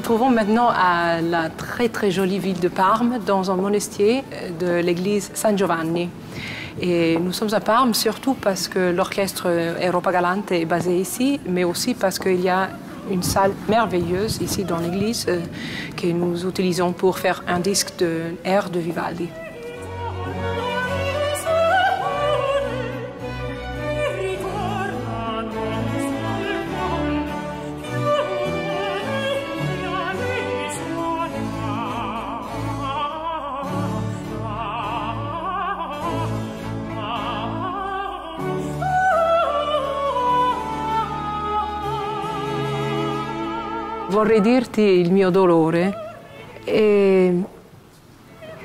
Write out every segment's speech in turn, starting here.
trouvons maintenant à la très très jolie ville de Parme, dans un monestier de l'église San Giovanni. Et nous sommes à Parme surtout parce que l'orchestre Europa Galante est basé ici, mais aussi parce qu'il y a une salle merveilleuse ici dans l'église euh, que nous utilisons pour faire un disque de de Vivaldi. Mio dolore. Et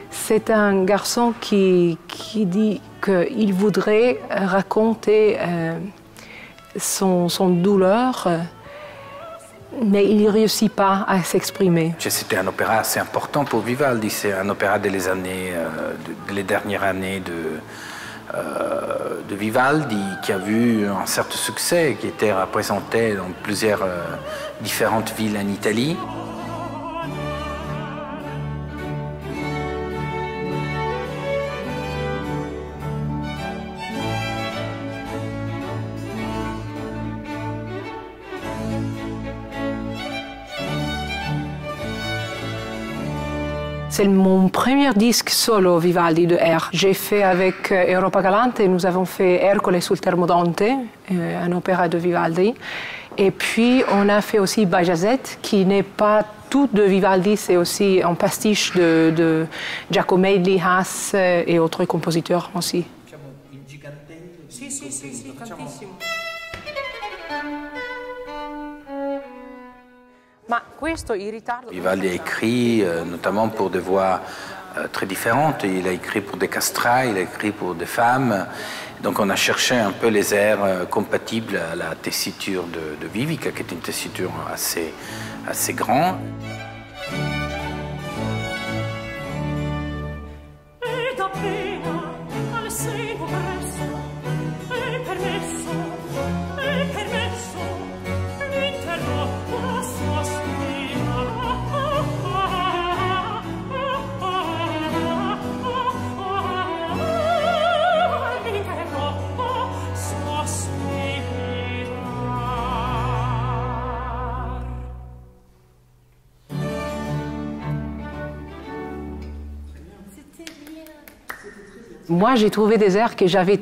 c'est un garçon qui, qui dit qu'il voudrait raconter euh, son, son, douleur, mais il ne réussit pas à s'exprimer. C'était un opéra assez important pour Vivaldi. C'est un opéra des années, euh, de, les dernières années de, euh, de Vivaldi qui a vu un certain succès, qui était représenté dans plusieurs euh, différentes villes en Italie. C'est mon premier disque solo Vivaldi de R. J'ai fait avec euh, Europa Galante, nous avons fait Ercole sul Termodonte, euh, un opéra de Vivaldi. Et puis on a fait aussi Bajazet, qui n'est pas tout de Vivaldi, c'est aussi un pastiche de, de Giacomelli, Haas euh, et autres compositeurs aussi. Si, si, si, si, tantissimo. Vivaldi a écrit euh, notamment pour des voix euh, très différentes. Il a écrit pour des castrats, il a écrit pour des femmes. Donc on a cherché un peu les airs euh, compatibles à la tessiture de, de Vivica, qui est une tessiture assez, assez grande. Moi, j'ai trouvé des airs que j'avais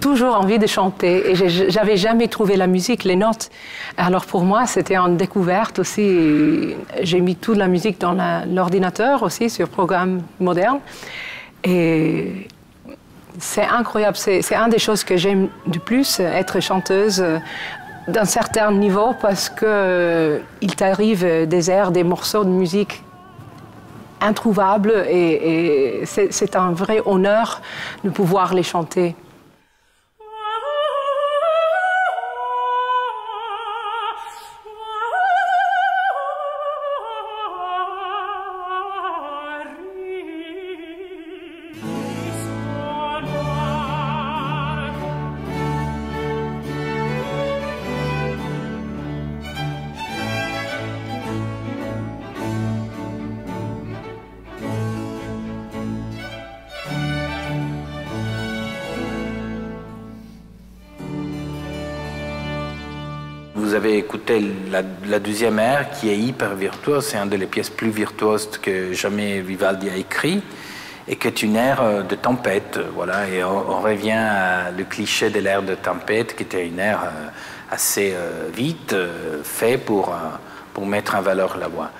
toujours envie de chanter et j'avais jamais trouvé la musique, les notes. Alors pour moi, c'était une découverte aussi. J'ai mis toute la musique dans l'ordinateur aussi, sur programme moderne. Et c'est incroyable. C'est une des choses que j'aime du plus, être chanteuse d'un certain niveau parce qu'il t'arrive des airs, des morceaux de musique introuvables et, et c'est un vrai honneur de pouvoir les chanter. Vous avez écouté la, deuxième air qui est hyper virtuose, c'est une des pièces plus virtuoses que jamais Vivaldi a écrit et qui est une air euh, de tempête. Voilà, et on, revient à le cliché de l'air de tempête qui était une air euh, assez euh, vite fait pour, pour mettre en valeur la voix.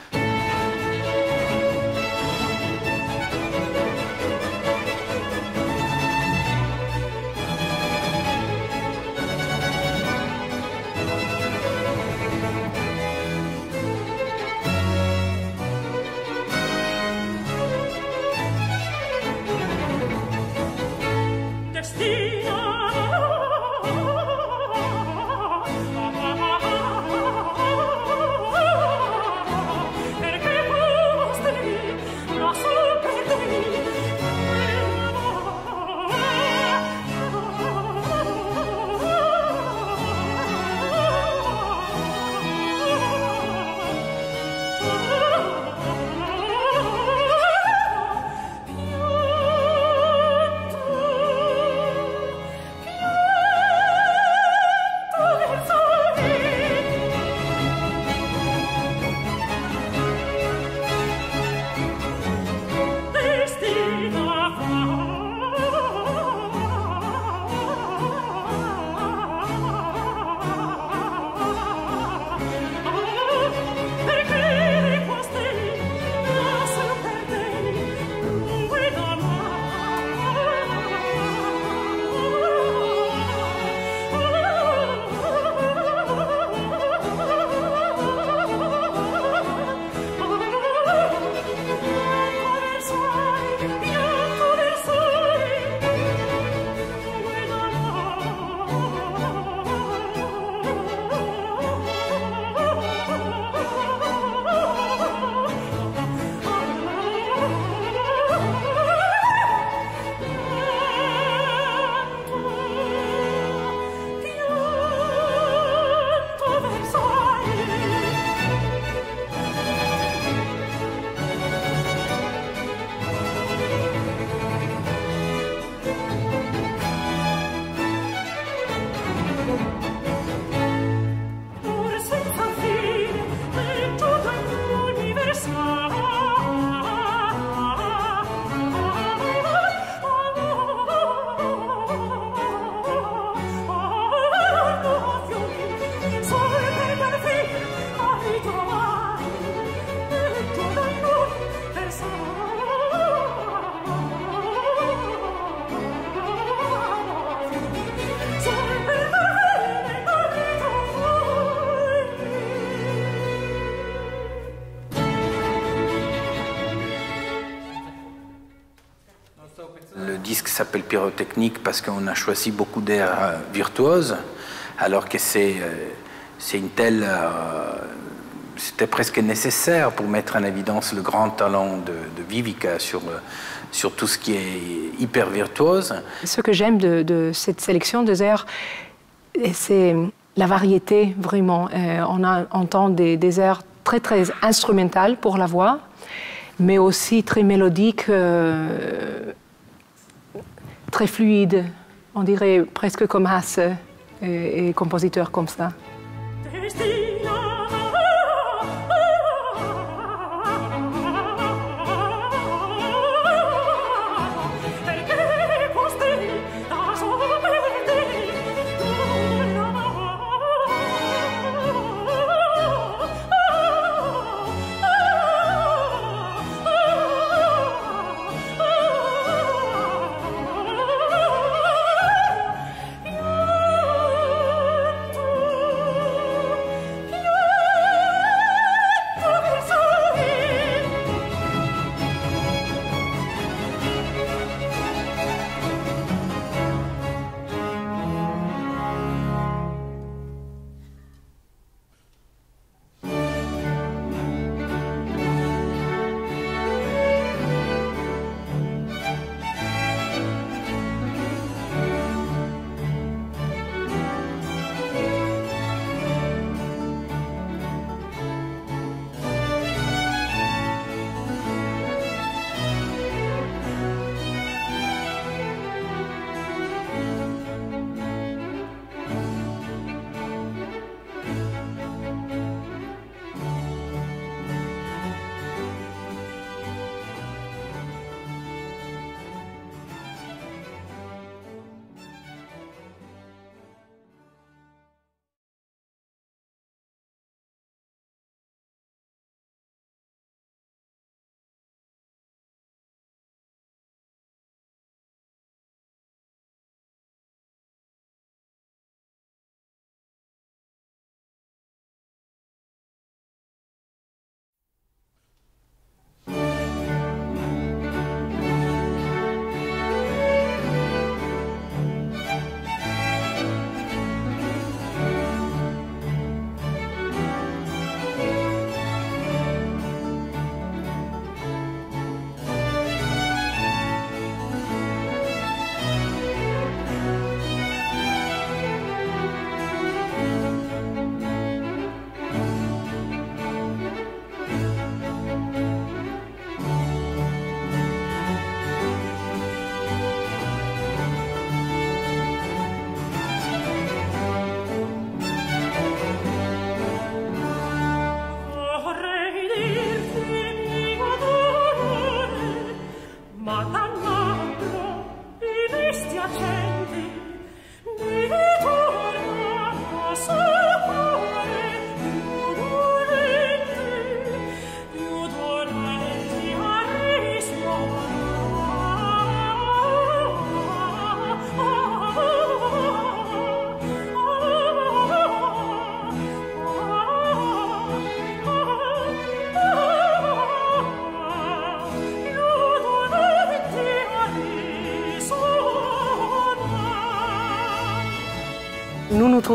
S'appelle pyrotechnique parce qu'on a choisi beaucoup d'airs virtuoses, alors que c'est c'est une telle c'était presque nécessaire pour mettre en évidence le grand talent de, Vivica sur, sur tout ce qui est hyper virtuose. Ce que j'aime de, cette sélection des airs, c'est la variété vraiment. Euh, on entend des, des, airs très très instrumentaux pour la voix, mais aussi très mélodiques, euh, très fluides. On dirait presque comme Hasse et, et compositeur comme ça.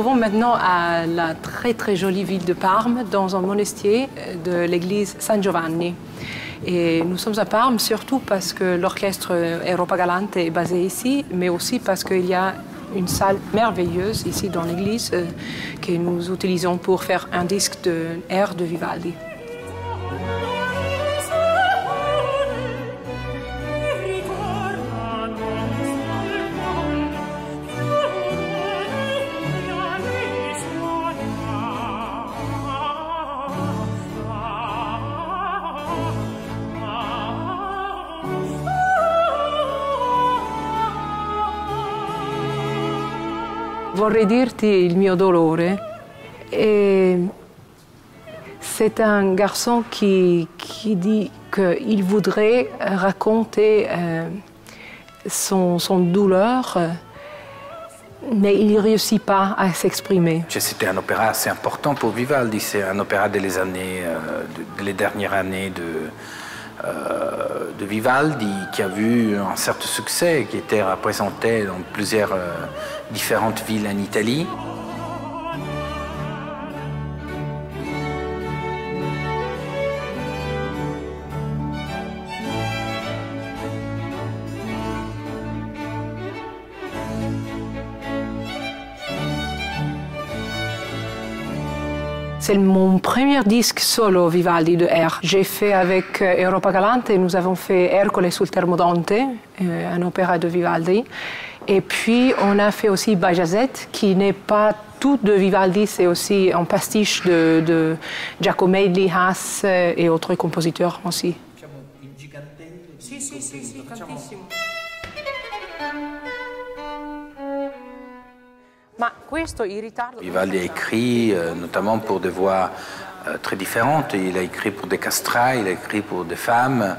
Trouvons maintenant à la très très jolie ville de Parme, dans un monestier de l'église San Giovanni. Et nous sommes à Parme surtout parce que l'orchestre Europa Galante est basé ici, mais aussi parce qu'il y a une salle merveilleuse ici dans l'église euh, que nous utilisons pour faire un disque de air de Vivaldi. Vorrei mio dolore. c'est un garçon qui, qui dit qu'il voudrait raconter euh, son, son, douleur, mais il ne réussit pas à s'exprimer. C'était un opéra assez important pour Vivaldi. C'est un opéra des années, euh, des dernières années de de Vivaldi qui a vu un certain succès, qui était représenté dans plusieurs différentes villes en Italie. C'est mon premier disque solo Vivaldi de R. J'ai fait avec euh, Europa Galante, nous avons fait Ercole sul Termodonte, euh, un opéra de Vivaldi. Et puis on a fait aussi Bajazet, qui n'est pas tout de Vivaldi, c'est aussi un pastiche de, de Giacomelli, Haas euh, et autres compositeurs aussi. Si, si, si, si, Vivaldi a écrit euh, notamment pour des voix euh, très différentes. Il a écrit pour des castrats, il a écrit pour des femmes.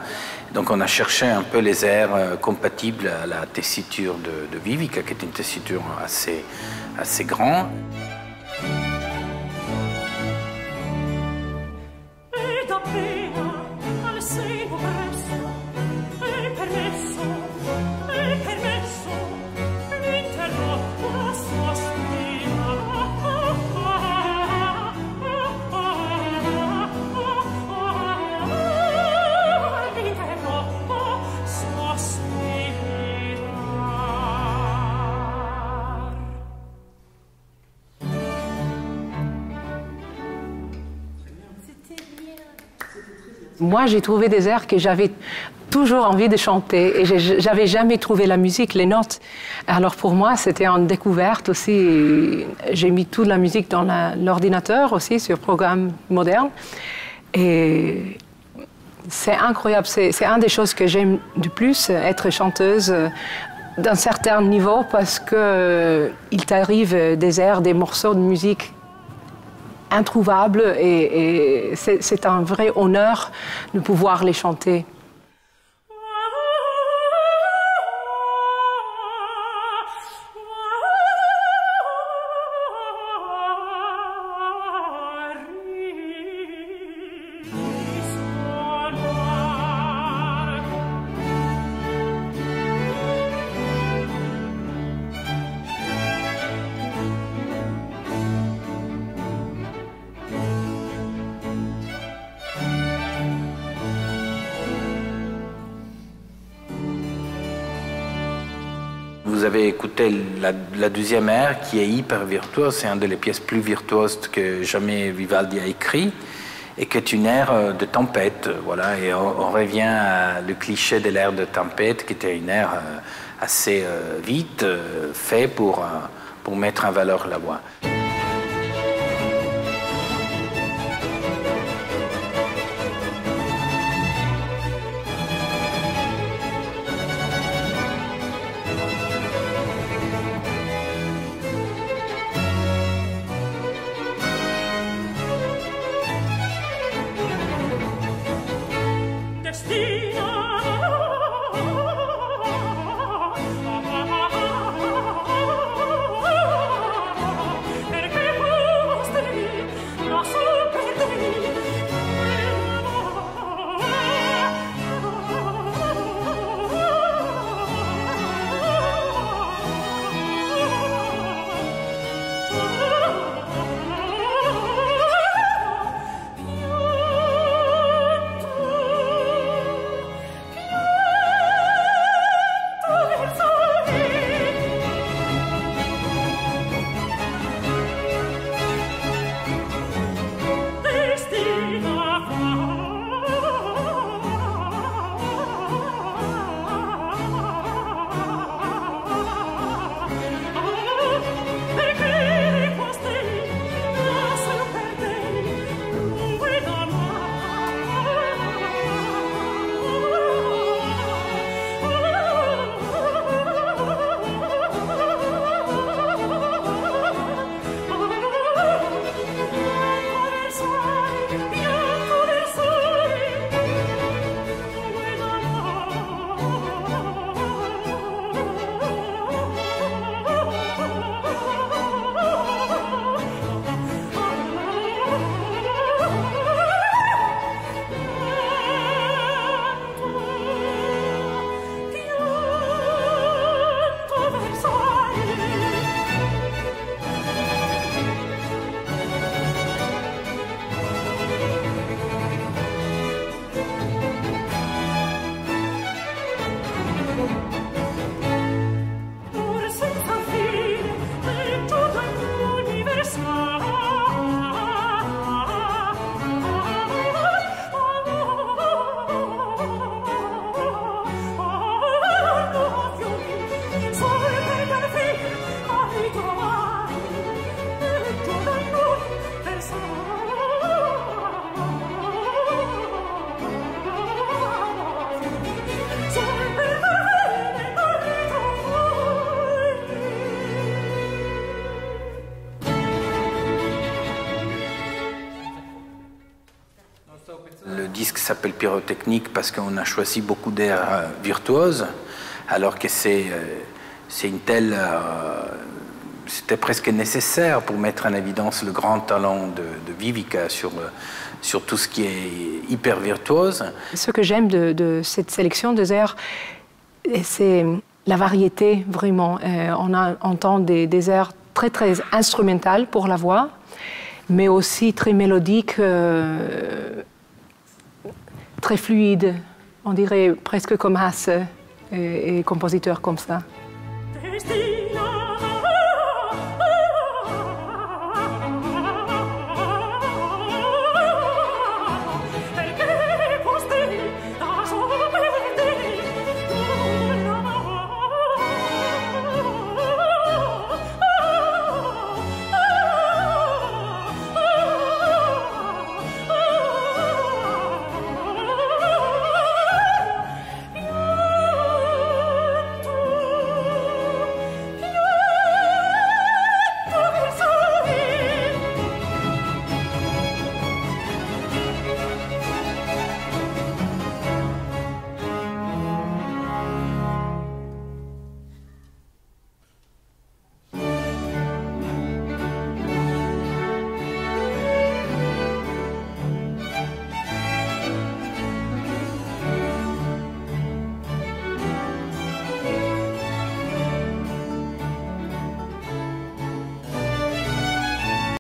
Donc on a cherché un peu les airs euh, compatibles à la tessiture de, de Vivica, qui est une tessiture assez, assez grande. Moi, j'ai trouvé des airs que j'avais toujours envie de chanter et j'avais jamais trouvé la musique, les notes. Alors pour moi, c'était une découverte aussi. J'ai mis toute la musique dans l'ordinateur aussi sur programme moderne et c'est incroyable. C'est une des choses que j'aime du plus, être chanteuse d'un certain niveau parce que il t'arrive des airs, des morceaux de musique introuvables et, et c'est un vrai honneur de pouvoir les chanter. Vous avez écouté la, deuxième air qui est hyper virtuose, c'est une des pièces plus virtuoses que jamais Vivaldi a écrit et qui est une air euh, de tempête. Voilà, et on, revient à le cliché de l'air de tempête qui était une air euh, assez euh, vite fait pour, pour mettre en valeur la voix. S'appelle Pyrotechnique parce qu'on a choisi beaucoup d'airs virtuoses, alors que c'est c'est une telle c'était presque nécessaire pour mettre en évidence le grand talent de, Vivica sur, sur tout ce qui est hyper virtuose. Ce que j'aime de, cette sélection des airs, c'est la variété vraiment. Euh, on a, entend des, des, airs très très instrumentales pour la voix, mais aussi très mélodiques, euh, très fluides. On dirait presque comme Hasse et, et compositeurs comme ça.